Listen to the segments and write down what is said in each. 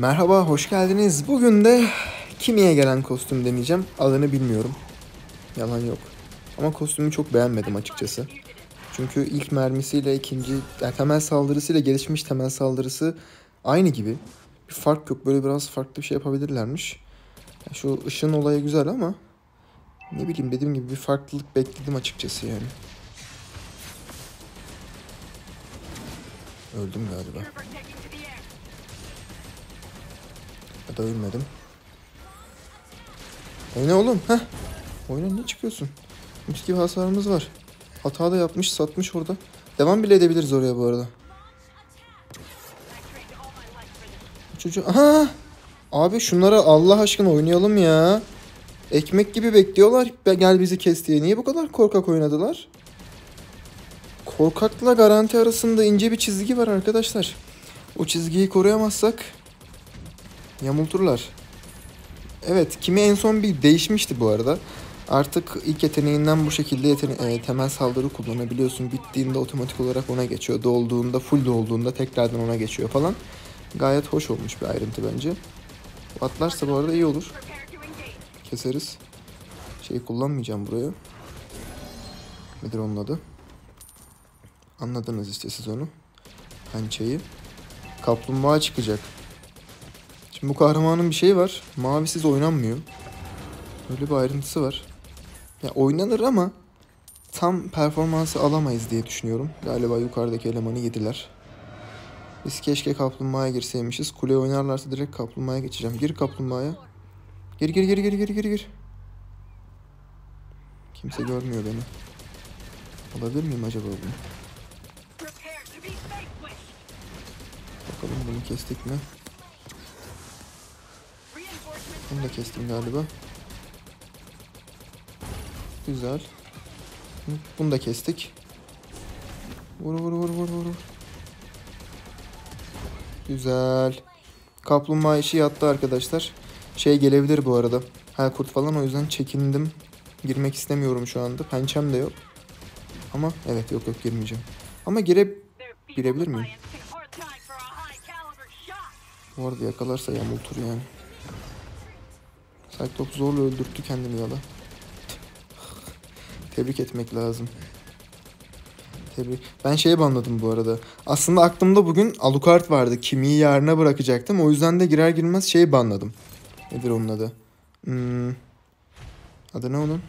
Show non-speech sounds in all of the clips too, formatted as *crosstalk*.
Merhaba, hoş geldiniz. Bugün de Kimi'ye gelen kostüm deneyeceğim. Adını bilmiyorum. Yalan yok. Ama kostümü çok beğenmedim açıkçası. Çünkü ilk mermisiyle ikinci yani temel saldırısıyla gelişmiş temel saldırısı aynı gibi. Bir fark yok. Böyle biraz farklı bir şey yapabilirlermiş. Yani şu ışın olayı güzel ama ne bileyim dediğim gibi bir farklılık bekledim açıkçası yani. Öldüm galiba. Ya da ölmedim. Ne oğlum? Heh. Oyuna niye çıkıyorsun? Mis gibi hasarımız var. Hata da yapmış, satmış orada. Devam bile edebiliriz oraya bu arada. Çocuğu... Aha! Abi şunlara Allah aşkına oynayalım ya. Ekmek gibi bekliyorlar be- gel bizi kes diye. Niye bu kadar korkak oynadılar? Korkakla garanti arasında ince bir çizgi var arkadaşlar. O çizgiyi koruyamazsak yamulturlar. Evet, kimi en son bir değişmişti bu arada. Artık ilk yeteneğinden bu şekilde yetene- e, temel saldırı kullanabiliyorsun. Bittiğinde otomatik olarak ona geçiyor. Dolduğunda, full dolduğunda tekrardan ona geçiyor falan. Gayet hoş olmuş bir ayrıntı bence. Atlarsa bu arada iyi olur. Keseriz. Şeyi kullanmayacağım buraya. Nedir onun adı? Anladınız işte siz onu. Pençeyi. Kaplumbağa çıkacak. Şimdi bu kahramanın bir şeyi var. Mavisiz oynanmıyor. Öyle bir ayrıntısı var. Ya oynanır ama tam performansı alamayız diye düşünüyorum. Galiba yukarıdaki elemanı yediler. Biz keşke kaplumbağaya girseymişiz. Kule oynarlarsa direkt kaplumbağaya geçeceğim. Gir kaplumbağaya. Gir gir gir gir gir gir gir. Kimse görmüyor beni. Alabilir miyim acaba bunu? Bakalım bunu kestik mi? Bunu da kestim galiba. Güzel. Bunu da kestik. Vur vur vur vur vur. Güzel. Kaplumbağa işi yattı arkadaşlar. Şey gelebilir bu arada. Ha kurt falan o yüzden çekindim. Girmek istemiyorum şu anda. Pençem de yok. Ama evet yok yok girmeyeceğim. Ama gire girebilir miyim? Bu arada yakalarsa yamultur yani. Cyclops zorla öldürttü kendini yala. Tebrik etmek lazım. Tebrik. Ben şeye banladım bu arada. Aslında aklımda bugün Alucard vardı. Kimiyi yarına bırakacaktım. O yüzden de girer girmez şey banladım. Nedir onun adı? Hmm. Adı ne onun?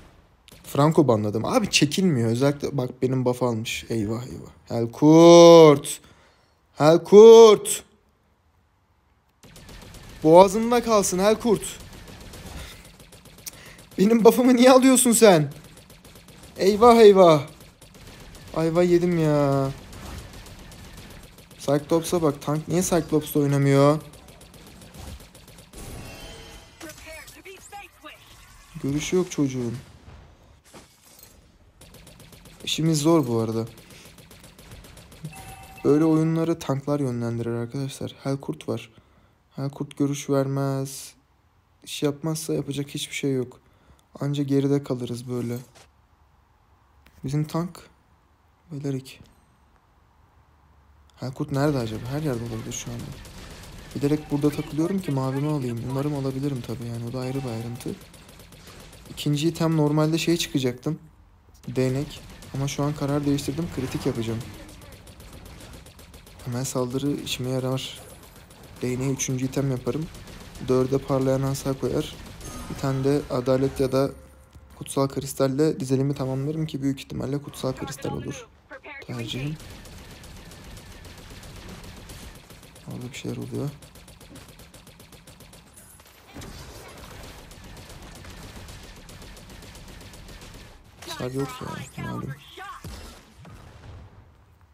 Franco banladım. Abi çekilmiyor. Özellikle bak benim buff almış. Eyvah eyvah. Helkurt. Helkurt. Boğazında kalsın Helkurt. Benim buff'ımı niye alıyorsun sen? Eyvah eyvah. Ayva yedim ya. Cyclops'a bak. Tank niye Cyclops'ta oynamıyor? Görüşü yok çocuğun. İşimiz zor bu arada. Böyle oyunları tanklar yönlendirir arkadaşlar. Helkurt var. Helkurt görüş vermez. İş yapmazsa yapacak hiçbir şey yok. Anca geride kalırız böyle. Bizim tank Belerik. Helkurt nerede acaba? Her yerde olabilir şu anda. Giderek burada takılıyorum ki mavimi alayım. Umarım alabilirim tabii yani. O da ayrı bir ayrıntı. İkinci item normalde şey çıkacaktım. Değnek. Ama şu an karar değiştirdim. Kritik yapacağım. Hemen saldırı işime yarar. Değneği üçüncü item yaparım. Dörde parlayan asa koyar. Bir tane de adalet ya da kutsal kristalle dizelimi tamamlarım ki büyük ihtimalle kutsal kristal olur tercihim. Orada bir şeyler oluyor. Sar yok ya malum.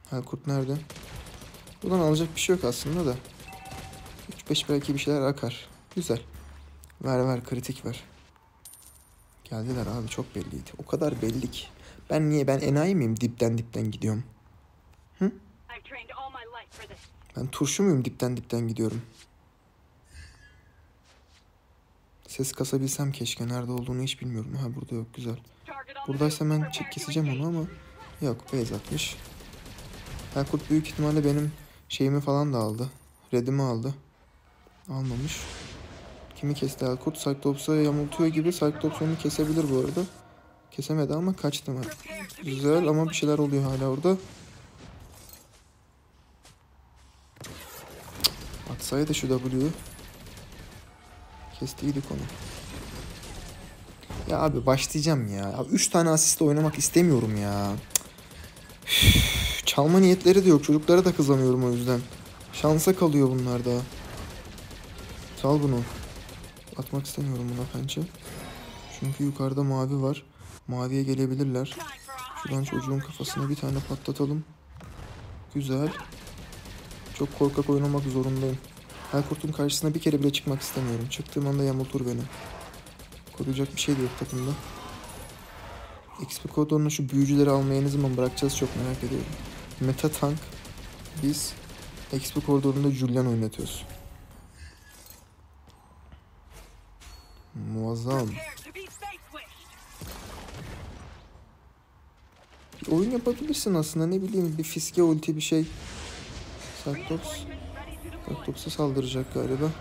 Helkurt nerede? Buradan alacak bir şey yok aslında da. 3-5 belki bir şeyler akar. Güzel. Ver ver kritik ver. Geldiler abi çok belliydi. O kadar belli ki. Ben niye ben enayi miyim dipten dipten gidiyorum? Ben turşu muyum dipten dipten gidiyorum? Ses kasabilsem keşke. Nerede olduğunu hiç bilmiyorum. Ha burada yok güzel. Buradaysa ben çek keseceğim onu ama yok base atmış. Helkurt büyük ihtimalle benim şeyimi falan da aldı. Redimi aldı. Almamış. Kimi kesti Elkurt? Cyclops'a yamultuyor gibi. Cyclops onu kesebilir bu arada. Kesemedi ama kaçtı mı? Güzel ama bir şeyler oluyor hala orada. Atsaydı şu W'yu. Kestiydik onu. Ya abi başlayacağım ya. Abi 3 tane asistle oynamak istemiyorum ya. Çalma niyetleri de yok. Çocuklara da kızamıyorum o yüzden. Şansa kalıyor bunlar da. Sal bunu. Atmak istemiyorum buna pençe. Çünkü yukarıda mavi var. Maviye gelebilirler. Şuradan çocuğun kafasına bir tane patlatalım. Güzel. Çok korkak oynamak zorundayım. Helkurt'un karşısına bir kere bile çıkmak istemiyorum. Çıktığım anda yamultur beni. Koruyacak bir şey de yok takımda. XP kodonunu şu büyücüleri almaya ne zaman bırakacağız çok merak ediyorum. Meta tank. Biz XP koridorunda Julian oynatıyoruz. Muazzam. Bir oyun yapabilirsin aslında ne bileyim bir fiske ulti bir şey. Cyclops. Cyclops'a saldıracak galiba.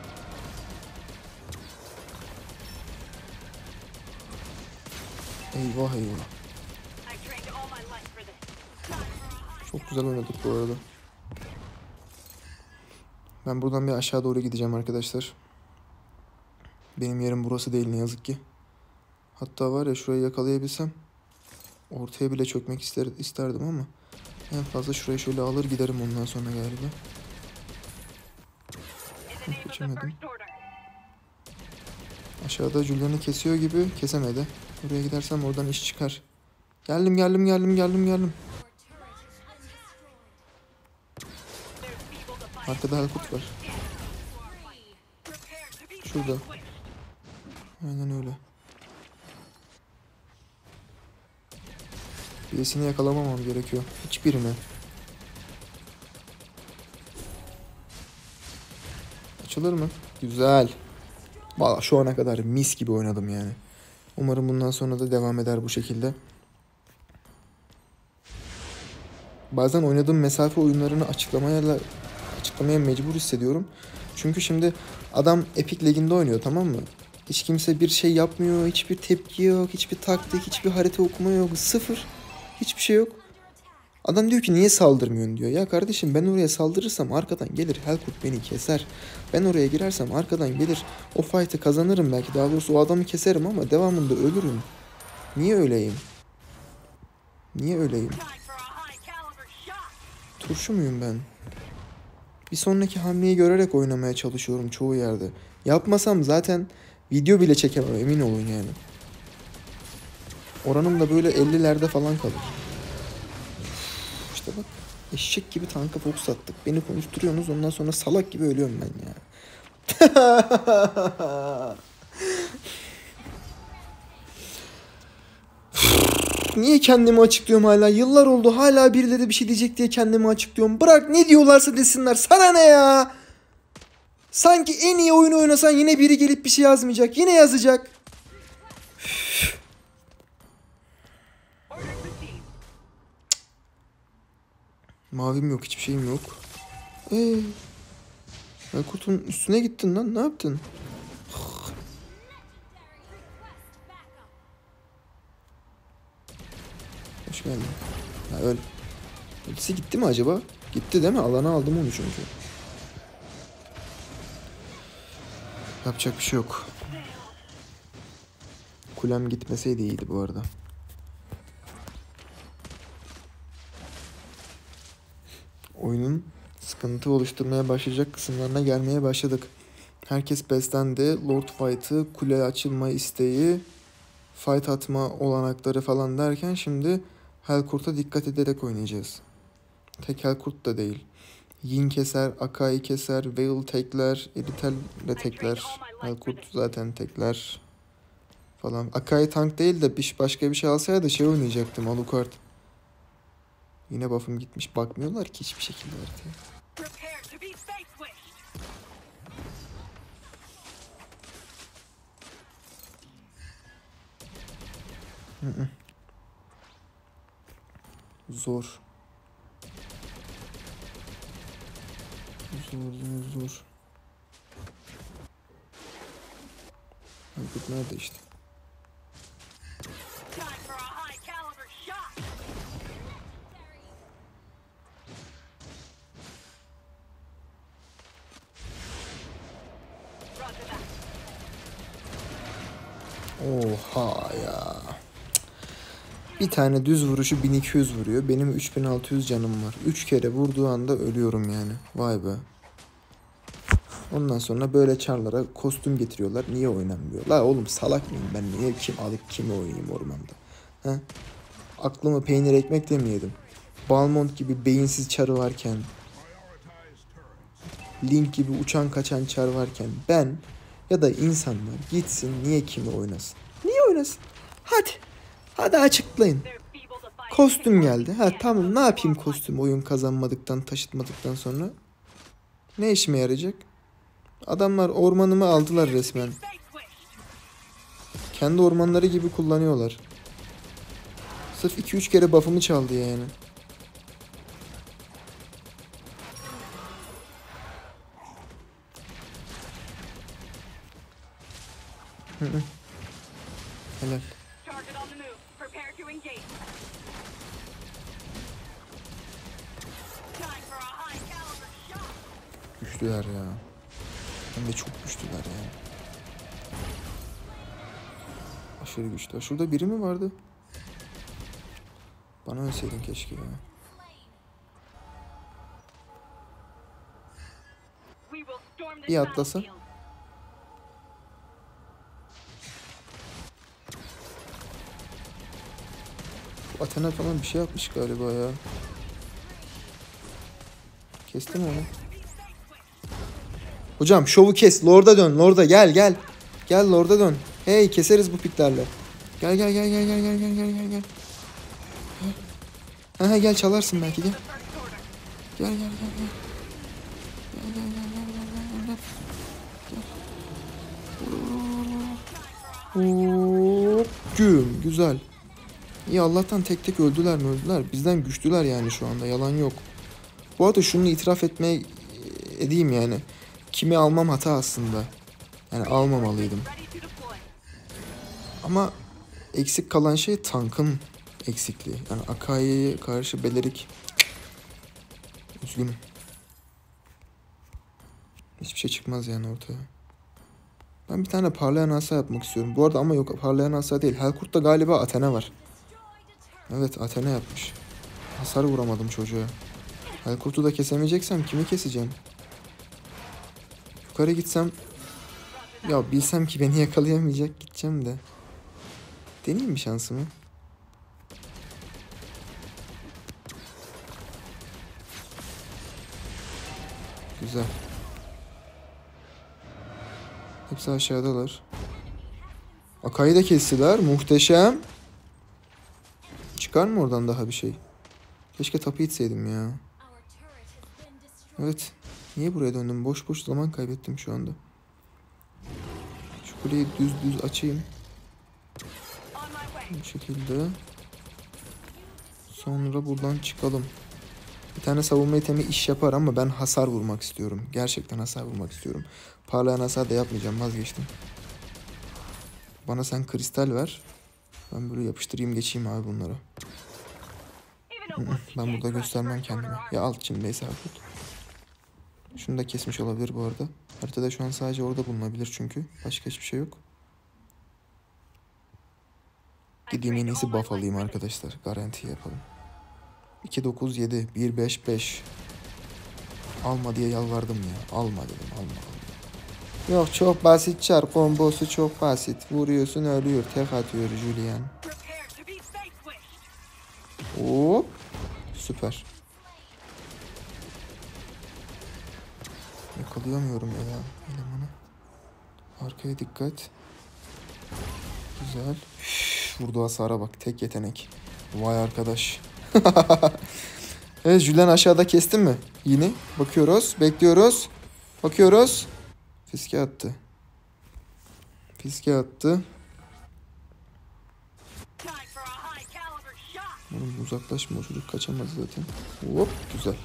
Eyvah eyvah. Çok güzel oynadık bu arada. Ben buradan bir aşağı doğru gideceğim arkadaşlar. Benim yerim burası değil ne yazık ki. Hatta var ya şurayı yakalayabilsem ortaya bile çökmek ister, isterdim ama en fazla şurayı şöyle alır giderim ondan sonra galiba. Geçemedim. Aşağıda Julian'ı kesiyor gibi kesemedi. Oraya gidersem oradan iş çıkar. Geldim geldim geldim geldim geldim. Arkada Helkut var. Şurada. Aynen öyle. Birisini yakalamamam gerekiyor. Hiçbirini. Açılır mı? Güzel. Valla şu ana kadar mis gibi oynadım yani. Umarım bundan sonra da devam eder bu şekilde. Bazen oynadığım mesafe oyunlarını açıklamaya açıklamaya mecbur hissediyorum. Çünkü şimdi adam Epic Lig'inde oynuyor tamam mı? Hiç kimse bir şey yapmıyor, hiçbir tepki yok, hiçbir taktik, hiçbir harita okuma yok, sıfır. Hiçbir şey yok. Adam diyor ki niye saldırmıyorsun diyor. Ya kardeşim ben oraya saldırırsam arkadan gelir Helkurt beni keser. Ben oraya girersem arkadan gelir o fight'ı kazanırım belki. Daha doğrusu o adamı keserim ama devamında ölürüm. Niye öyleyim? Niye öyleyim? Turşu muyum ben? Bir sonraki hamleyi görerek oynamaya çalışıyorum çoğu yerde. Yapmasam zaten video bile çekemem emin olun yani. Oranım da böyle 50'lerde falan kalır. İşte bak eşek gibi tanka fokus attık. Beni konuşturuyorsunuz ondan sonra salak gibi ölüyorum ben ya. *laughs* Niye kendimi açıklıyorum hala? Yıllar oldu hala birileri bir şey diyecek diye kendimi açıklıyorum. Bırak ne diyorlarsa desinler. Sana ne ya? Sanki en iyi oyunu oynasan yine biri gelip bir şey yazmayacak. Yine yazacak. Mavim yok, hiçbir şeyim yok. Ee, ben kurtun üstüne gittin lan, ne yaptın? Hoş geldin. Ha öl. Ultisi gitti mi acaba? Gitti değil mi? Alana aldım onu çünkü. Yapacak bir şey yok. Kulem gitmeseydi iyiydi bu arada. Oyunun sıkıntı oluşturmaya başlayacak kısımlarına gelmeye başladık. Herkes beslendi. Lord Fight'ı, kule açılma isteği, fight atma olanakları falan derken şimdi Helkurt'a dikkat ederek oynayacağız. Tek Helkurt da değil. Yin keser, Akai keser, Veil tekler, Eritel de tekler. Helkurt zaten tekler falan. Akai tank değil de bir, başka bir şey alsaydı şey oynayacaktım Alucard. Yine buff'ım gitmiş. Bakmıyorlar ki hiçbir şekilde hı. Zor. Зор, зор. 15 тысяч. Oh, hi, yeah. Bir tane düz vuruşu 1200 vuruyor. Benim 3600 canım var. 3 kere vurduğu anda ölüyorum yani. Vay be. Ondan sonra böyle çarlara kostüm getiriyorlar. Niye oynanmıyor? La oğlum salak mıyım ben? Niye kim alıp kimi oynayayım ormanda? He? Aklımı peynir ekmekle mi yedim? Balmont gibi beyinsiz çarı varken Link gibi uçan kaçan çar varken ben ya da insanlar gitsin niye kimi oynasın? Niye oynasın? Hadi. Hadi açıklayın. Kostüm geldi. Ha tamam ne yapayım kostüm oyun kazanmadıktan taşıtmadıktan sonra? Ne işime yarayacak? Adamlar ormanımı aldılar resmen. Kendi ormanları gibi kullanıyorlar. Sırf 2-3 kere buff'ımı çaldı yani. Helal. Prepare to engage. Time for a high caliber shot. Güçlüler ya. Hem de çok güçlüler yani. Aşırı güçlüler. Şurada biri mi vardı? Bana ölseydin keşke ya. Bir atlasa. Athena falan bir şey yapmış galiba ya. Kestim onu. Hocam şovu kes. Lord'a dön. Lord'a gel gel. Gel Lord'a dön. Hey keseriz bu piklerle. Gel gel gel gel gel gel gel gel gel gel. Ha ha gel çalarsın belki gel. Gel gel gel gel. Gel gel gel gel gel güm güzel. İyi Allah'tan tek tek öldüler mi öldüler. Bizden güçlüler yani şu anda yalan yok. Bu arada şunu itiraf etmeye edeyim yani. Kimi almam hata aslında. Yani almamalıydım. Ama eksik kalan şey tankın eksikliği. Yani Akai'ye karşı Belerik üzgünüm. Hiçbir şey çıkmaz yani ortaya. Ben bir tane parlayan asa yapmak istiyorum. Bu arada ama yok parlayan asa değil. Helkurt'ta galiba Athena var. Evet Athena yapmış. Hasar vuramadım çocuğa. Helkurt'u da kesemeyeceksem kimi keseceğim? Yukarı gitsem ya bilsem ki beni yakalayamayacak gideceğim de. Deneyeyim bir şansımı. Güzel. Hepsi aşağıdalar. Akay'ı da kestiler. Muhteşem. Çıkar mı oradan daha bir şey? Keşke tapı itseydim ya. Evet. Niye buraya döndüm? Boş boş zaman kaybettim şu anda. Şu kuleyi düz düz açayım. Bu şekilde. Sonra buradan çıkalım. Bir tane savunma itemi iş yapar ama ben hasar vurmak istiyorum. Gerçekten hasar vurmak istiyorum. Parlayan hasar da yapmayacağım vazgeçtim. Bana sen kristal ver. Ben böyle yapıştırayım geçeyim abi bunlara. Hı hı, Ben burada göstermem armor. Ya alt çimdeyse Aykut. Şunu da kesmiş olabilir bu arada. Haritada şu an sadece orada bulunabilir çünkü. Başka hiçbir şey yok. Gideyim en iyisi buff alayım arkadaşlar. Garanti yapalım. 2 9 7 1 5 5. Alma diye yalvardım ya. Alma dedim alma. alma. Yok çok basit çar kombosu çok basit. Vuruyorsun ölüyor. Tek atıyor Julian. Hop. Süper. Yakalayamıyorum ya elemanı. Arkaya dikkat. Güzel. Üf, vurduğu hasara bak. Tek yetenek. Vay arkadaş. *laughs* evet Julian aşağıda kestin mi? Yine. Bakıyoruz. Bekliyoruz. Bakıyoruz. Fiske attı. Fiske attı. Oğlum uzaklaşma çocuk kaçamaz zaten. Hop güzel.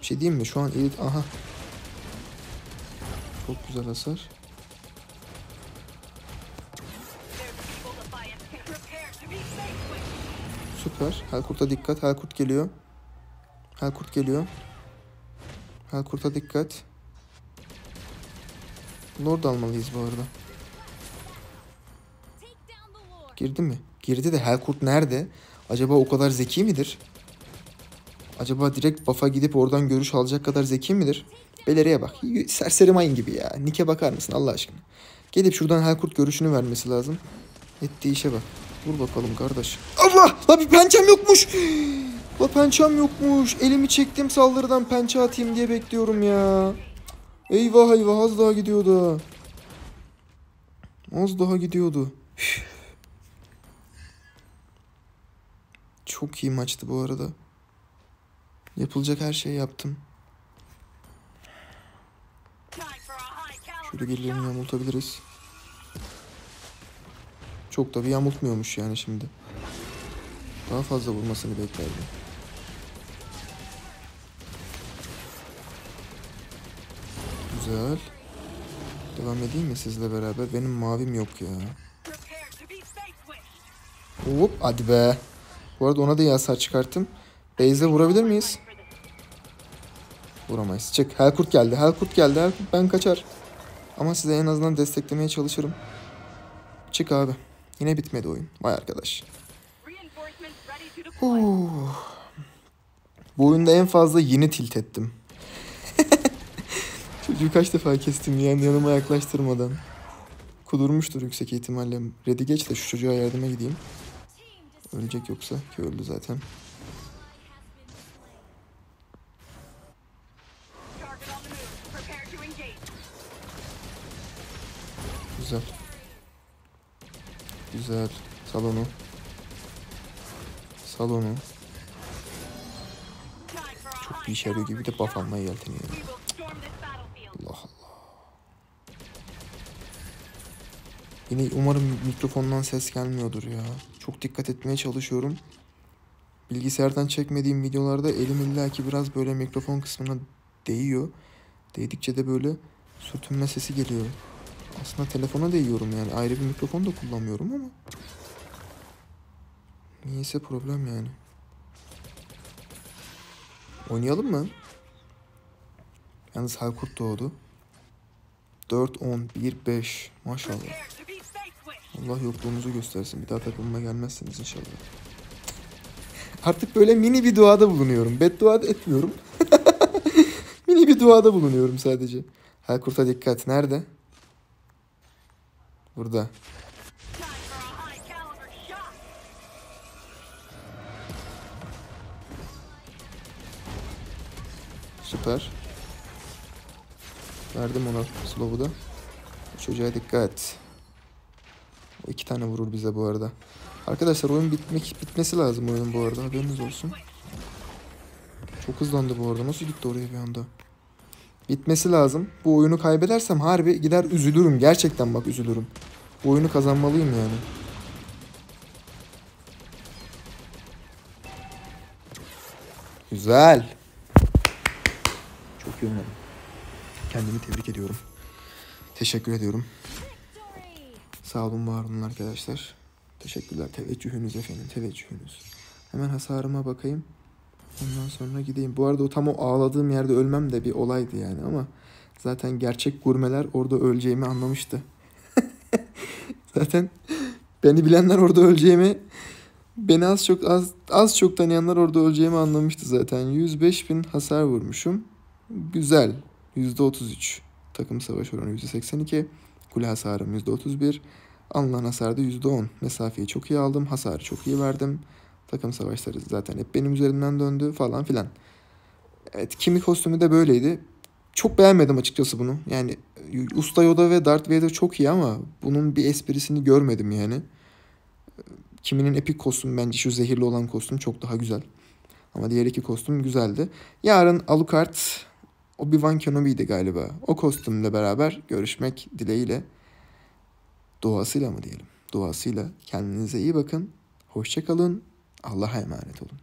Bir şey diyeyim mi? Şu an elit... Aha. Çok güzel hasar. Süper. Helkurt'a dikkat. Helkurt geliyor. Helkurt geliyor. Helkurt'a dikkat. Lord almalıyız bu arada. Girdi mi? Girdi de Helkurt nerede? Acaba o kadar zeki midir? Acaba direkt buff'a gidip oradan görüş alacak kadar zeki midir? Beleriye bak. Serseri mayın gibi ya. Nick'e bakar mısın Allah aşkına? Gelip şuradan Helkurt görüşünü vermesi lazım. Ettiği işe bak. Vur bakalım kardeş. Allah! La bir pençem yokmuş. La pençem yokmuş. Elimi çektim saldırıdan pençe atayım diye bekliyorum ya. Eyvah eyvah az daha gidiyordu. Az daha gidiyordu. Çok iyi maçtı bu arada. Yapılacak her şeyi yaptım. Şöyle birilerini shot. yamultabiliriz. Çok da bir yamultmuyormuş yani şimdi. Daha fazla vurmasını beklerdim. Güzel. Devam edeyim mi sizle beraber? Benim mavim yok ya. Hop hadi be. Bu arada ona da iyi hasar çıkarttım. Beyze vurabilir miyiz? Vuramayız. Çık. Helkurt geldi. Helkurt geldi. Helkurt ben kaçar. Ama size en azından desteklemeye çalışırım. Çık abi. Yine bitmedi oyun. Vay arkadaş. Oh. Bu oyunda en fazla yeni tilt ettim. Çocuğu kaç defa kestim yani yanıma yaklaştırmadan. Kudurmuştur yüksek ihtimalle. Red'i geç de şu çocuğa yardıma gideyim. Ölecek yoksa ki öldü zaten. Güzel. Güzel. Salonu. Salonu. Çok bir işe gibi de buff almaya yelteniyor. Yine umarım mikrofondan ses gelmiyordur ya. Çok dikkat etmeye çalışıyorum. Bilgisayardan çekmediğim videolarda elim illaki biraz böyle mikrofon kısmına değiyor. Değdikçe de böyle sürtünme sesi geliyor. Aslında telefona değiyorum yani. Ayrı bir mikrofon da kullanmıyorum ama. Niyeyse problem yani. Oynayalım mı? Yalnız Halkurt doğdu. 4, 10, 1, 5. Maşallah. Allah yokluğumuzu göstersin. Bir daha takımıma gelmezsiniz inşallah. Artık böyle mini bir duada bulunuyorum. Beddua etmiyorum. *laughs* mini bir duada bulunuyorum sadece. Halkurt'a dikkat. Nerede? Burada. Süper. Verdim ona slow'u da. Çocuğa dikkat. İki tane vurur bize bu arada. Arkadaşlar oyun bitmek bitmesi lazım oyunun bu arada. Haberiniz olsun. Çok hızlandı bu arada. Nasıl gitti oraya bir anda? Bitmesi lazım. Bu oyunu kaybedersem harbi gider üzülürüm. Gerçekten bak üzülürüm. Bu oyunu kazanmalıyım yani. Güzel. Çok iyi oynadım. Kendimi tebrik ediyorum. Teşekkür ediyorum. Sağ olun var olun arkadaşlar. Teşekkürler teveccühünüz efendim teveccühünüz. Hemen hasarıma bakayım. Ondan sonra gideyim. Bu arada o tam o ağladığım yerde ölmem de bir olaydı yani ama zaten gerçek gurmeler orada öleceğimi anlamıştı. *laughs* zaten beni bilenler orada öleceğimi beni az çok az az çok tanıyanlar orada öleceğimi anlamıştı zaten. 105 bin hasar vurmuşum. Güzel. %33. Takım savaş oranı %82. Kule hasarım %31. Alınan hasarda %10. Mesafeyi çok iyi aldım. Hasarı çok iyi verdim. Takım savaşları zaten hep benim üzerimden döndü falan filan. Evet kimi kostümü de böyleydi. Çok beğenmedim açıkçası bunu. Yani Usta Yoda ve Darth Vader çok iyi ama bunun bir esprisini görmedim yani. Kiminin epik kostümü bence şu zehirli olan kostüm çok daha güzel. Ama diğer iki kostüm güzeldi. Yarın Alucard Obi-Wan Kenobi'ydi galiba. O kostümle beraber görüşmek dileğiyle. Doğasıyla mı diyelim? Doğasıyla. Kendinize iyi bakın. Hoşça kalın. Allah'a emanet olun.